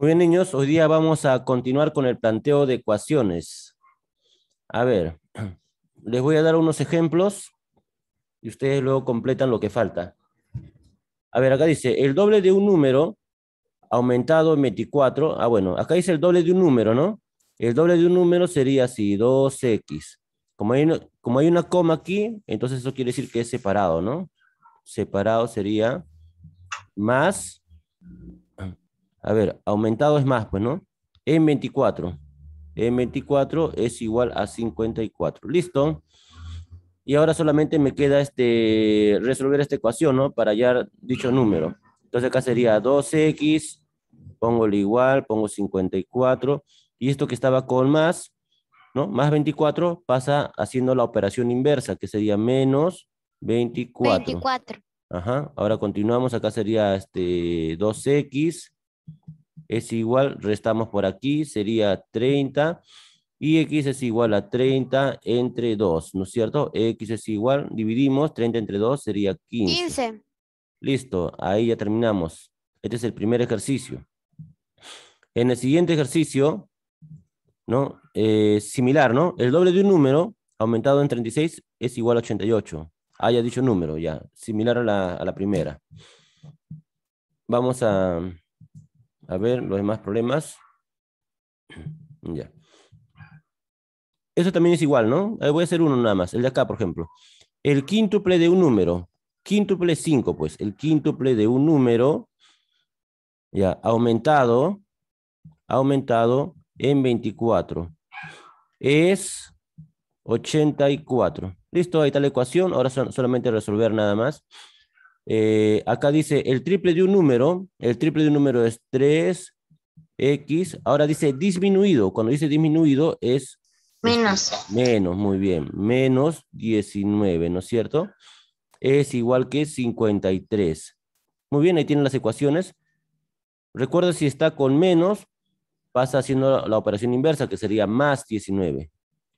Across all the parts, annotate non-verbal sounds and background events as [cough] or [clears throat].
Muy bien, niños, hoy día vamos a continuar con el planteo de ecuaciones. A ver, [clears throat] les voy a dar unos ejemplos y ustedes luego completan lo que falta. A ver, acá dice, el doble de un número aumentado en 24. Ah, bueno, acá dice el doble de un número, ¿no? El doble de un número sería así, 2x. Como hay, una, como hay una coma aquí, entonces eso quiere decir que es separado, ¿no? Separado sería más, a ver, aumentado es más, pues, ¿no? En 24. En 24 es igual a 54. ¿Listo? Y ahora solamente me queda este, resolver esta ecuación, ¿no? Para hallar dicho número. Entonces acá sería 2x, pongo el igual, pongo 54. Y esto que estaba con más, ¿no? Más 24 pasa haciendo la operación inversa, que sería menos 24. 24. Ajá. Ahora continuamos, acá sería este 2x es igual, restamos por aquí, sería 30 y x es igual a 30 entre 2, ¿no es cierto? x es igual, dividimos, 30 entre 2 sería 15. 15. Listo, ahí ya terminamos. Este es el primer ejercicio. En el siguiente ejercicio, ¿no? Eh, similar, ¿no? El doble de un número aumentado en 36 es igual a 88. Haya dicho número, ya. Similar a la, a la primera. Vamos a, a ver los demás problemas. [clears throat] Ya. Eso también es igual, ¿no? Voy a hacer uno nada más. El de acá, por ejemplo. El quíntuple de un número. Quíntuple 5, pues. El quíntuple de un número, ya, aumentado, aumentado en 24. Es 84. Listo, ahí está la ecuación. Ahora son, solamente resolver nada más. Eh, acá dice el triple de un número. El triple de un número es 3x. Ahora dice disminuido. Cuando dice disminuido es... Menos. Menos, muy bien. Menos 19, ¿no es cierto? Es igual que 53. Muy bien, ahí tienen las ecuaciones. Recuerda si está con menos, pasa haciendo la operación inversa, que sería más 19.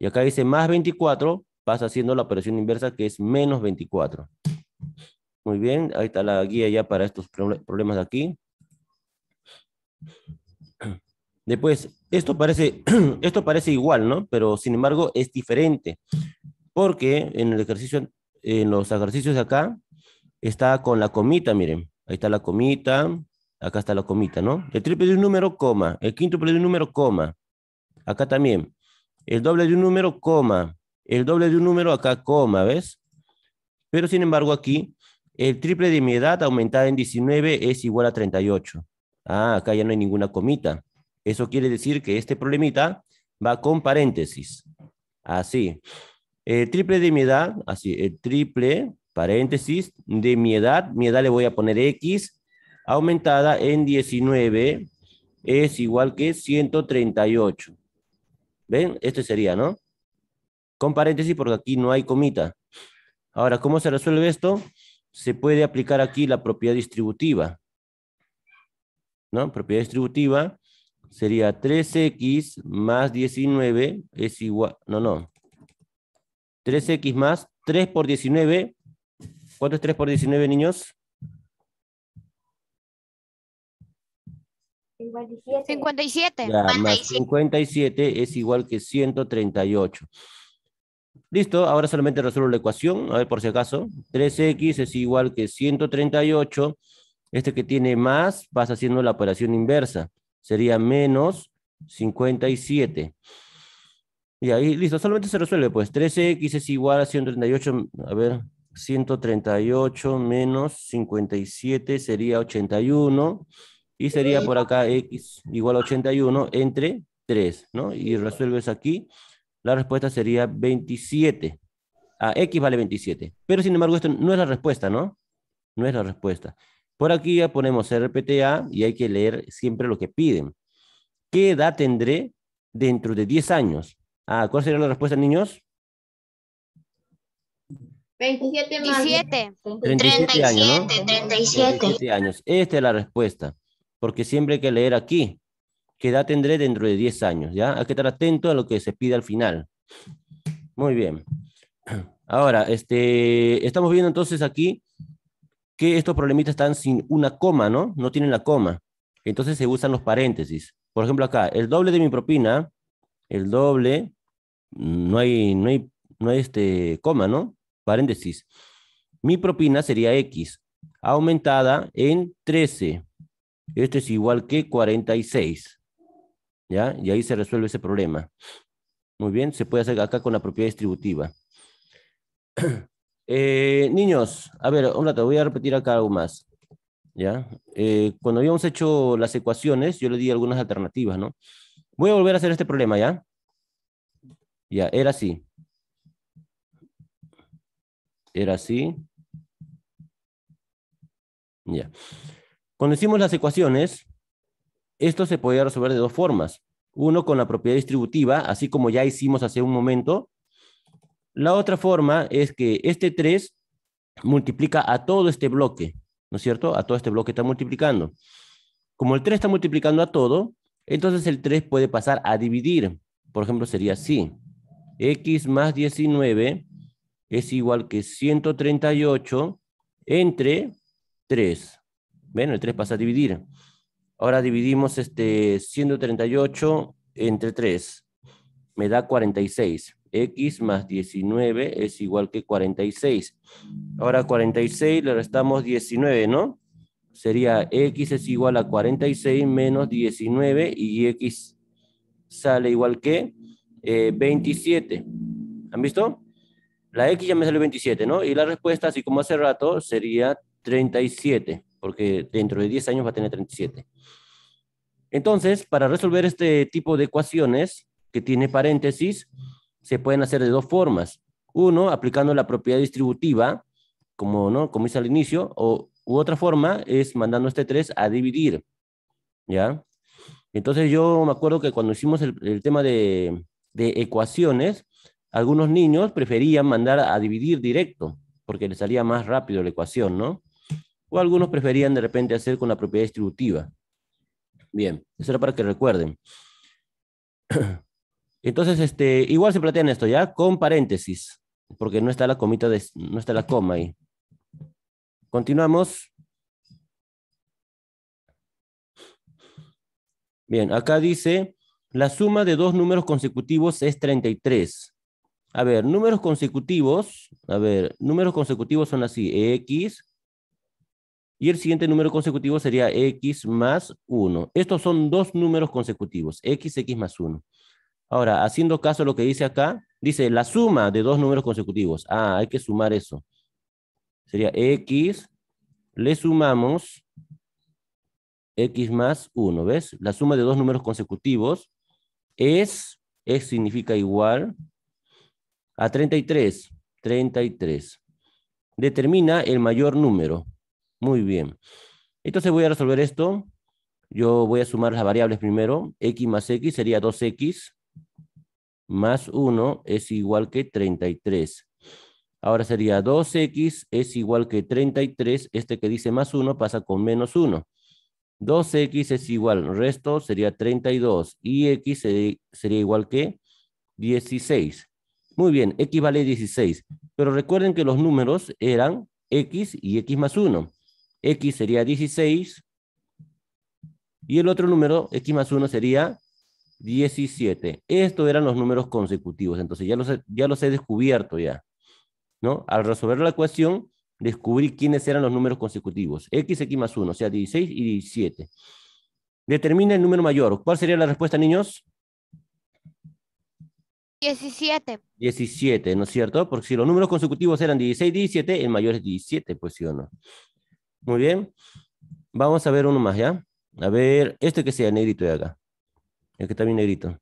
Y acá dice más 24, pasa haciendo la operación inversa, que es menos 24. Muy bien, ahí está la guía ya para estos problemas de aquí. [clears throat] Después, esto parece, [clears throat] esto parece igual, ¿no? Pero sin embargo es diferente. Porque en el ejercicio, en los ejercicios de acá, está con la comita, miren. Ahí está la comita, acá está la comita, ¿no? El triple de un número, coma. El quíntuple de un número, coma. Acá también. El doble de un número, coma. El doble de un número, acá, coma, ¿ves? Pero sin embargo aquí, el triple de mi edad aumentada en 19 es igual a 38. Ah, acá ya no hay ninguna comita. Eso quiere decir que este problemita va con paréntesis. Así. El triple de mi edad, así, el triple, paréntesis, de mi edad, mi edad le voy a poner X, aumentada en 19 es igual que 138. ¿Ven? Esto sería, ¿no? Con paréntesis porque aquí no hay comita. Ahora, ¿cómo se resuelve esto? Se puede aplicar aquí la propiedad distributiva. ¿No? Propiedad distributiva sería 3x más 19 es igual, no, no. 3x más 3 por 19. ¿Cuánto es 3 por 19, niños? 57. Ya, más 57 es igual que 138. Listo, ahora solamente resuelvo la ecuación, a ver por si acaso. 3x es igual que 138. Este que tiene más pasa haciendo la operación inversa. Sería menos 57. Y ahí, listo, solamente se resuelve, pues 3x es igual a 138, a ver, 138 menos 57 sería 81, y sería por acá x igual a 81 entre 3, ¿no? Y resuelves aquí, la respuesta sería 27. Ah, x vale 27. Pero sin embargo, esto no es la respuesta, ¿no? No es la respuesta. Por aquí ya ponemos RPTA y hay que leer siempre lo que piden. ¿Qué edad tendré dentro de 10 años? Ah, ¿cuál sería la respuesta, niños? 27 más 17. 37 años, ¿no? 37. 37 años. Esta es la respuesta. Porque siempre hay que leer aquí. ¿Qué edad tendré dentro de 10 años? ¿Ya? Hay que estar atento a lo que se pide al final. Muy bien. [clears throat] Ahora, este, estamos viendo entonces aquí que estos problemitas están sin una coma, ¿no? No tienen la coma. entonces se usan los paréntesis. Por ejemplo, acá, el doble de mi propina, el doble, no hay, no hay, no hay este coma, ¿no? Paréntesis. Mi propina sería X, aumentada en 13. Esto es igual que 46. ¿Ya? Y ahí se resuelve ese problema. Muy bien, se puede hacer acá con la propiedad distributiva. [clears throat] Eh, niños, a ver, un rato, voy a repetir acá algo más. ¿Ya? Eh, cuando habíamos hecho las ecuaciones, yo le di algunas alternativas, ¿no? Voy a volver a hacer este problema, ¿ya? Ya, era así. Era así. Ya. Cuando hicimos las ecuaciones, esto se podía resolver de dos formas. Uno con la propiedad distributiva, así como ya hicimos hace un momento. La otra forma es que este 3 multiplica a todo este bloque, ¿no es cierto? A todo este bloque está multiplicando. Como el 3 está multiplicando a todo, entonces el 3 puede pasar a dividir. Por ejemplo, sería así. X más 19 es igual que 138 entre 3. ¿Ven? El 3 pasa a dividir. Ahora dividimos este 138 entre 3. Me da 46. X más 19 es igual que 46. Ahora 46 le restamos 19, ¿no? Sería X es igual a 46 menos 19 y X sale igual que 27. Eh, ¿Han visto? La X ya me salió 27, ¿no? Y la respuesta, así como hace rato, sería 37, porque dentro de 10 años va a tener 37. Entonces, para resolver este tipo de ecuaciones que tiene paréntesis, se pueden hacer de dos formas. Uno, aplicando la propiedad distributiva, como, ¿no? como hice al inicio, o u otra forma es mandando este 3 a dividir. ¿Ya? Entonces yo me acuerdo que cuando hicimos el, tema de, de ecuaciones, algunos niños preferían mandar a dividir directo, porque les salía más rápido la ecuación, ¿no? O algunos preferían de repente hacer con la propiedad distributiva. Bien, eso era para que recuerden. [clears throat] Entonces, este, igual se plantean esto, ¿ya? Con paréntesis, porque no está la comita de, no está la coma ahí. Continuamos. Bien, acá dice, la suma de dos números consecutivos es 33. A ver, números consecutivos, a ver, números consecutivos son así, x y el siguiente número consecutivo sería x más 1. Estos son dos números consecutivos, x, x más 1. Ahora, haciendo caso a lo que dice acá, dice la suma de dos números consecutivos. Ah, hay que sumar eso. Sería x, le sumamos x más 1, ¿ves? La suma de dos números consecutivos es, x significa igual a 33, 33. Determina el mayor número. Muy bien. Entonces voy a resolver esto. Yo voy a sumar las variables primero. X más X sería 2X más 1 es igual que 33. Ahora sería 2X es igual que 33. Este que dice más 1 pasa con menos 1. 2X es igual, resto sería 32 y X sería igual que 16. Muy bien, X vale 16. Pero recuerden que los números eran X y X más 1. X sería 16. Y el otro número, X más 1, sería 17. Estos eran los números consecutivos. Entonces ya los, ya los he descubierto ya. ¿no? Al resolver la ecuación, descubrí quiénes eran los números consecutivos. X, X más 1, o sea, 16 y 17. Determina el número mayor. ¿Cuál sería la respuesta, niños? 17. 17, ¿no es cierto? Porque si los números consecutivos eran 16 y 17, el mayor es 17, pues sí o no. Muy bien. Vamos a ver uno más, ¿ya? A ver, este que sea negrito de acá. El que está bien negrito.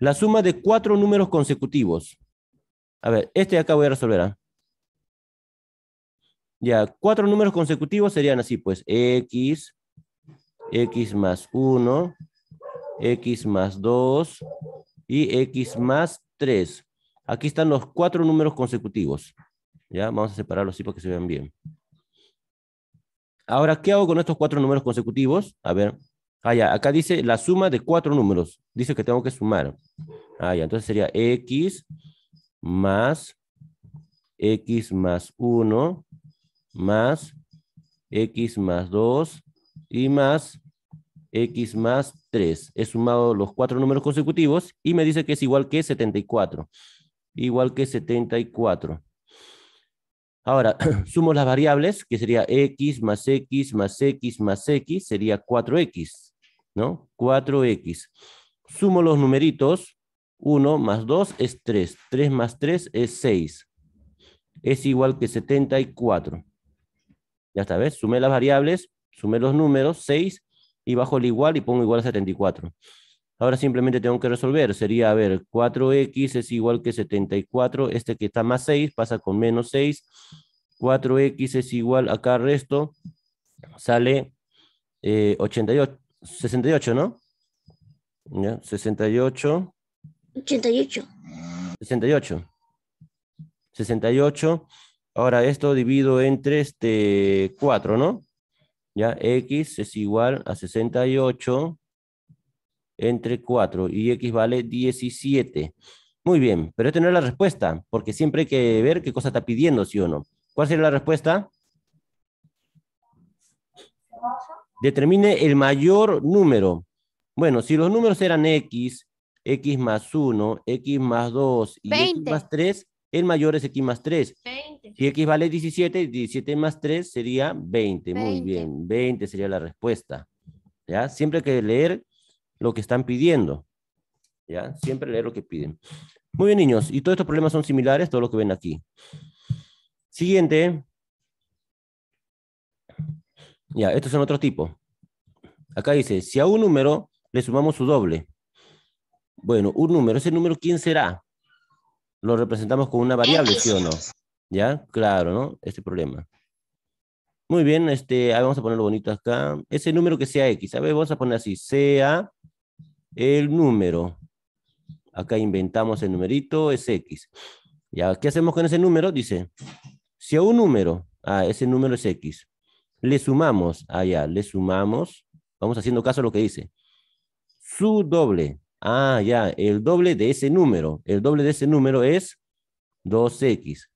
La suma de cuatro números consecutivos. A ver, este de acá voy a resolver. ¿ah? Ya, cuatro números consecutivos serían así, pues, x, x más 1, x más 2 y x más 3. Aquí están los cuatro números consecutivos. Ya, vamos a separarlos así para que se vean bien. Ahora, ¿qué hago con estos cuatro números consecutivos? A ver, ah, acá dice la suma de cuatro números. Dice que tengo que sumar. Ah, ya, entonces sería x más x más 1 más x más 2 y más x más 3. He sumado los cuatro números consecutivos y me dice que es igual que 74. Igual que 74. Ahora, [clears throat] sumo las variables, que sería x más x más x más x, sería 4x, ¿no? 4x. Sumo los numeritos, 1 más 2 es 3, 3 más 3 es 6. Es igual que 74. Ya está, ¿ves? Sumé las variables, sumé los números, 6, y bajo el igual y pongo igual a 74. Ahora simplemente tengo que resolver. Sería, a ver, 4x es igual que 74. Este que está más 6 pasa con menos 6. 4x es igual, acá resto, sale 88, eh, 68, ¿no? ¿Ya? 68. 88. 68. 68. Ahora esto divido entre este 4, ¿no? Ya, x es igual a 68 entre 4 y x vale 17. Muy bien, pero esta no es la respuesta, porque siempre hay que ver qué cosa está pidiendo, sí o no. ¿Cuál sería la respuesta? Determine el mayor número. Bueno, si los números eran x, x más 1, x más 2 y x más 3, el mayor es x más 3. 20. Si x vale 17, 17 más 3 sería 20. Muy bien, 20 sería la respuesta. ¿Ya? Siempre hay que leer lo que están pidiendo. ¿Ya? Siempre leer lo que piden. Muy bien, niños. Y todos estos problemas son similares, todo lo que ven aquí. Siguiente. Ya, estos son otro tipo. Acá dice, si a un número le sumamos su doble. Bueno, un número, ¿ese número quién será? lo representamos con una variable, ¿sí o no? ¿Ya? Claro, ¿no? Este problema. Muy bien, este, vamos a ponerlo bonito acá. Ese número que sea X, a ver, vamos a poner así, sea el número. Acá inventamos el numerito, es X. ¿Ya? ¿Qué hacemos con ese número? Dice, si a un número, ah, ese número es X, le sumamos, ah, ya, le sumamos, vamos haciendo caso a lo que dice, su doble, Ah, ya, el doble de ese número. El doble de ese número es 2x.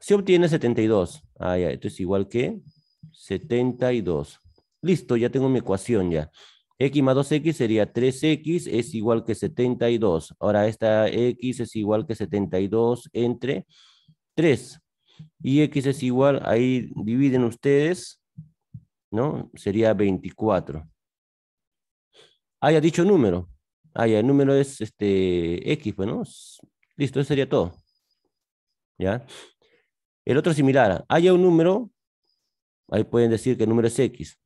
Se obtiene 72. Ah, ya, esto es igual que 72. Listo, ya tengo mi ecuación ya. x más 2x sería 3x es igual que 72. Ahora esta x es igual que 72 entre 3. Y x es igual, ahí dividen ustedes, ¿no? Sería 24. Haya dicho número. Ah, ya, el número es este, X, bueno, pues, listo, eso sería todo. ¿Ya? El otro similar, haya un número, ahí pueden decir que el número es X,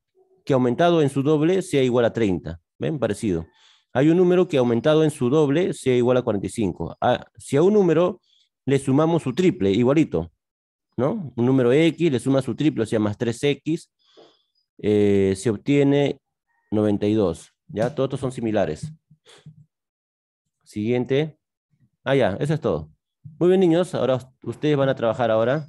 que aumentado en su doble sea igual a 30. ¿Ven? Parecido. Hay un número que aumentado en su doble sea igual a 45. Ah, si a un número le sumamos su triple, igualito, ¿no? Un número X le suma su triple, o sea, más 3X, eh, se obtiene 92. ¿Ya? Todos son similares. Siguiente. Ah, ya, eso es todo. Muy bien, niños. Ahora ustedes van a trabajar ahora